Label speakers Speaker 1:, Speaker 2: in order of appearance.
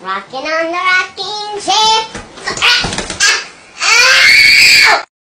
Speaker 1: Rocking on the rocky.